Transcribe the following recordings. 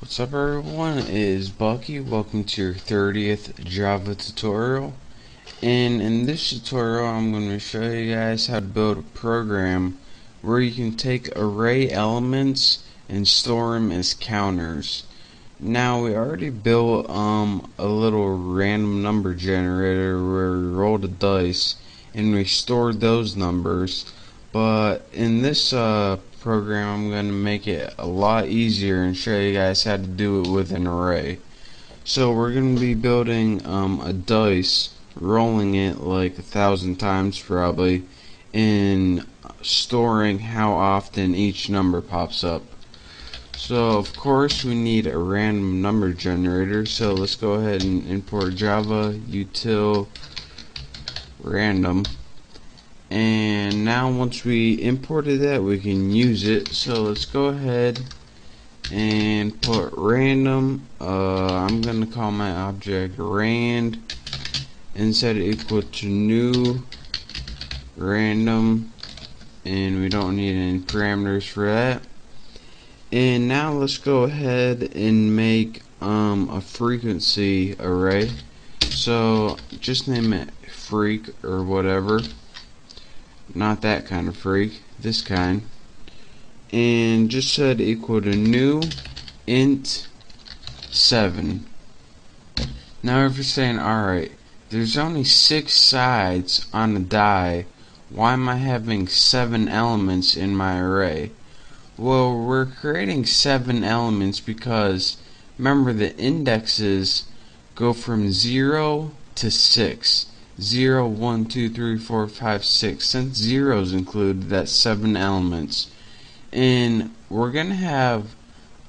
What's up everyone, it is Bucky, welcome to your 30th Java tutorial. And in this tutorial I'm going to show you guys how to build a program where you can take array elements and store them as counters. Now we already built um, a little random number generator where we rolled a dice and we stored those numbers. But in this uh, program I'm going to make it a lot easier and show you guys how to do it with an array. So we're going to be building um, a dice, rolling it like a thousand times probably, and storing how often each number pops up. So of course we need a random number generator so let's go ahead and import java util random and now once we imported that we can use it. So let's go ahead and put random uh, I'm gonna call my object rand and set it equal to new random. And we don't need any parameters for that. And now let's go ahead and make um, a frequency array. So just name it freak or whatever not that kind of freak, this kind, and just set equal to new int 7. Now if you're saying, alright, there's only 6 sides on a die, why am I having 7 elements in my array? Well, we're creating 7 elements because, remember the indexes go from 0 to 6. 0, 1, 2, 3, 4, 5, 6. Since zeros include that seven elements. And we're going to have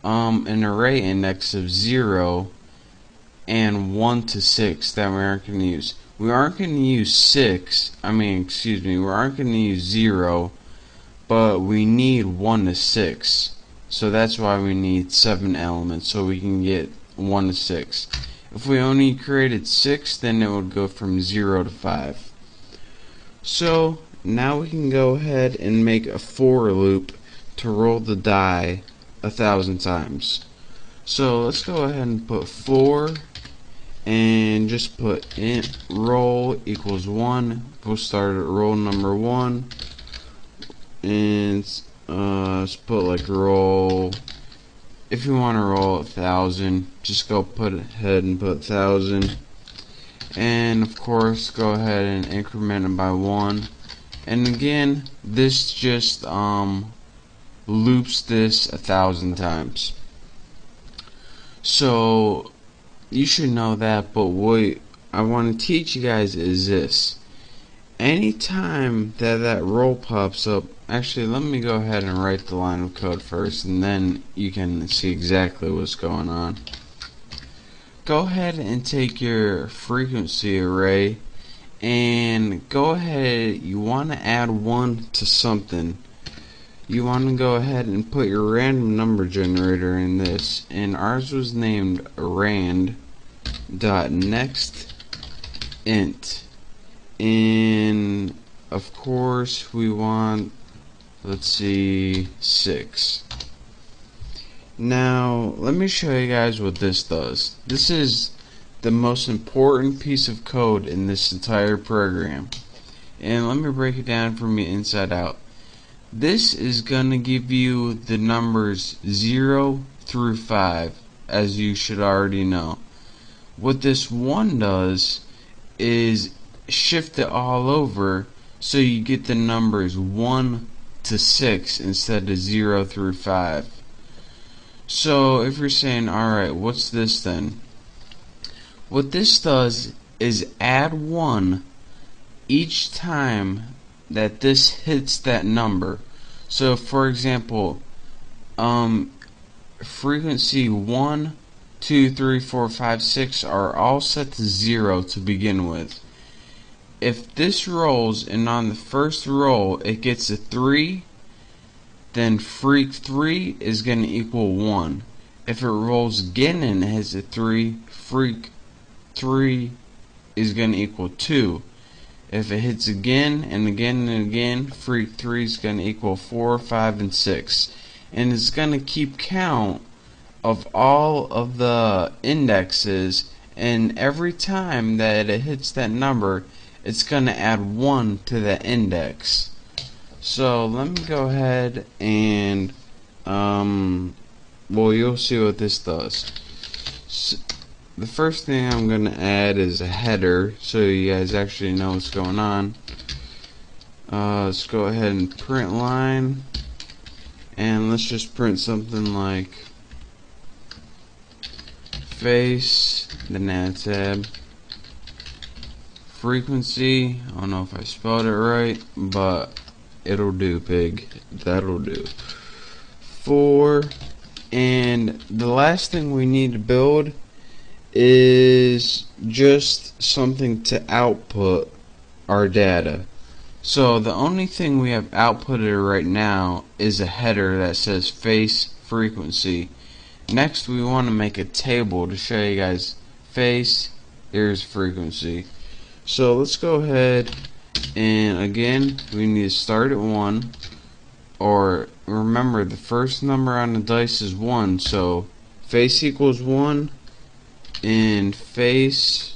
um, an array index of 0 and 1 to 6 that we aren't going to use. We aren't going to use 6, I mean, excuse me, we aren't going to use 0, but we need 1 to 6. So that's why we need 7 elements, so we can get 1 to 6. If we only created 6, then it would go from 0 to 5. So, now we can go ahead and make a for loop to roll the die a thousand times. So let's go ahead and put for and just put int roll equals 1. We'll start at roll number 1 and uh, let's put like roll if you want to roll a thousand just go put ahead and put a thousand. And of course go ahead and increment it by one. And again this just um, loops this a thousand times. So you should know that but what I want to teach you guys is this anytime that that roll pops up actually let me go ahead and write the line of code first and then you can see exactly what's going on. Go ahead and take your frequency array and go ahead you want to add one to something. You want to go ahead and put your random number generator in this and ours was named rand dot next int and of course we want let's see 6 now let me show you guys what this does. This is the most important piece of code in this entire program. And let me break it down from the inside out. This is gonna give you the numbers 0 through 5 as you should already know. What this one does is shift it all over so you get the numbers 1 to 6 instead of 0 through 5. So if you're saying, alright, what's this then? What this does is add 1 each time that this hits that number. So for example, um, frequency 1, 2, 3, 4, 5, 6 are all set to 0 to begin with if this rolls and on the first roll it gets a 3, then freak 3 is going to equal 1. If it rolls again and has a 3, freak 3 is going to equal 2. If it hits again and again and again, freak 3 is going to equal 4, 5, and 6. And it's going to keep count of all of the indexes and every time that it hits that number it's going to add 1 to the index. So let me go ahead and um, well you'll see what this does. So, the first thing I'm going to add is a header so you guys actually know what's going on. Uh, let's go ahead and print line and let's just print something like face, the add tab, frequency, I don't know if I spelled it right, but it'll do, pig. That'll do. Four, and the last thing we need to build is just something to output our data. So the only thing we have outputted right now is a header that says face frequency. Next we want to make a table to show you guys face, here's frequency. So let's go ahead and again we need to start at 1 or remember the first number on the dice is 1 so face equals 1 and face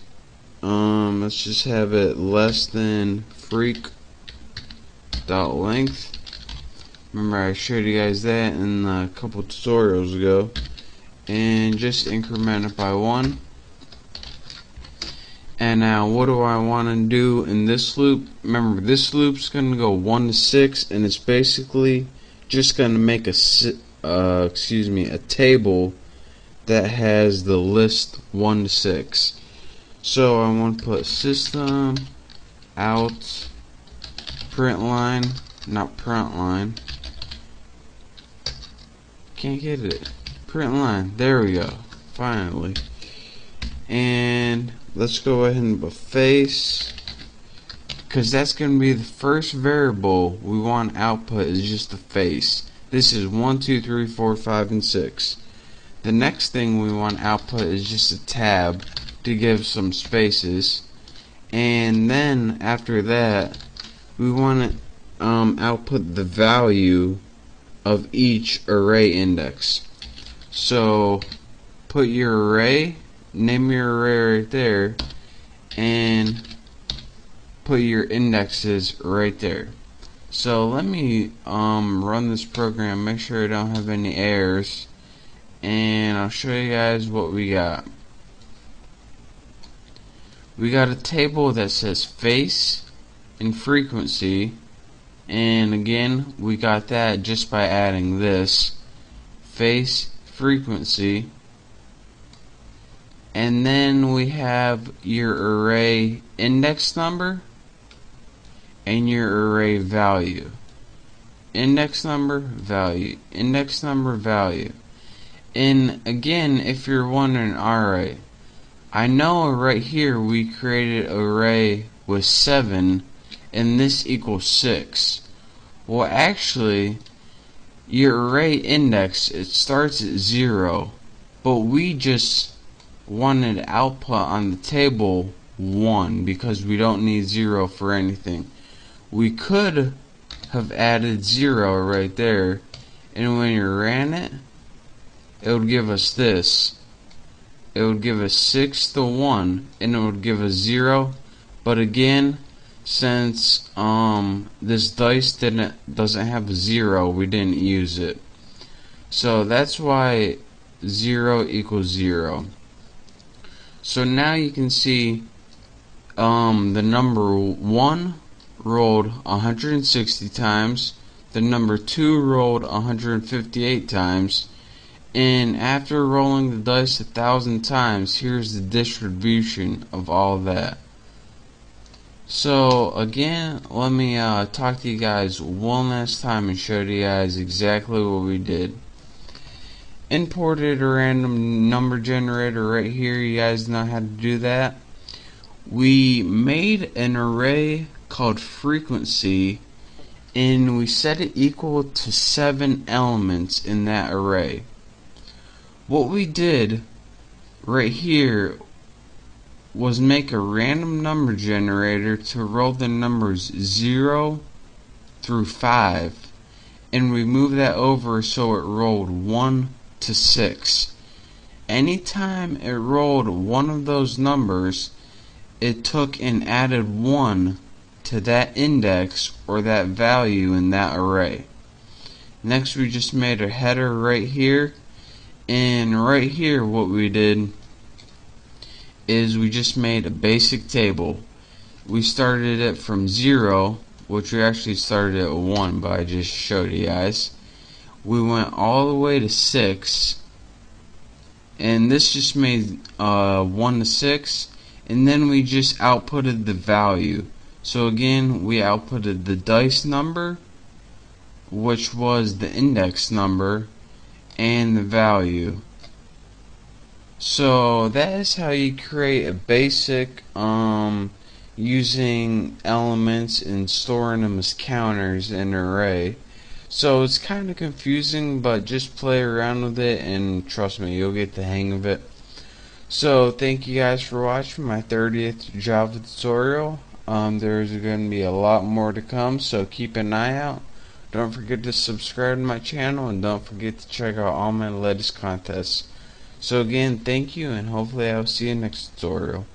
um let's just have it less than freak dot length. Remember I showed you guys that in a couple tutorials ago. And just increment it by one and now what do I want to do in this loop? Remember this loop's gonna go 1 to 6 and it's basically just gonna make a uh, excuse me a table that has the list 1 to 6 so I want to put system out print line not print line. Can't get it. Print line. There we go. Finally. And let's go ahead and face because that's going to be the first variable we want output is just the face this is 1 2 3 4 5 and 6 the next thing we want output is just a tab to give some spaces. And then after that, we want to um, output the value of each array index. So put your array, name your array right there, and put your indexes right there. So let me um, run this program, make sure I don't have any errors and I'll show you guys what we got. We got a table that says face and frequency and again we got that just by adding this face frequency and then we have your array index number and your array value. Index number value. Index number value. And again, if you're wondering, alright, I know right here we created array with 7 and this equals 6. Well actually, your array index, it starts at 0, but we just wanted output on the table 1 because we don't need 0 for anything. We could have added 0 right there and when you ran it, it would give us this. It would give us 6 to 1, and it would give us 0. But again, since um, this dice didn't doesn't have a 0, we didn't use it. So that's why 0 equals 0. So now you can see um, the number 1 rolled 160 times, the number 2 rolled 158 times, and after rolling the dice a thousand times, here's the distribution of all that. So again, let me uh, talk to you guys one last time and show you guys exactly what we did. Imported a random number generator right here. You guys know how to do that. We made an array called frequency and we set it equal to seven elements in that array what we did right here was make a random number generator to roll the numbers 0 through 5 and we moved that over so it rolled 1 to 6 anytime it rolled one of those numbers, it took and added 1 to that index or that value in that array. Next we just made a header right here and right here what we did is we just made a basic table. We started it from 0 which we actually started at 1 but I just showed you guys. We went all the way to 6 and this just made uh, 1 to 6 and then we just outputted the value. So again we outputted the dice number which was the index number and the value. So that is how you create a basic um, using elements and storing them as counters in an array so it's kind of confusing, but just play around with it and trust me, you'll get the hang of it. So thank you guys for watching my 30th Java tutorial. Um, there's going to be a lot more to come, so keep an eye out. Don't forget to subscribe to my channel and don't forget to check out all my latest contests. So again, thank you and hopefully I'll see you next tutorial.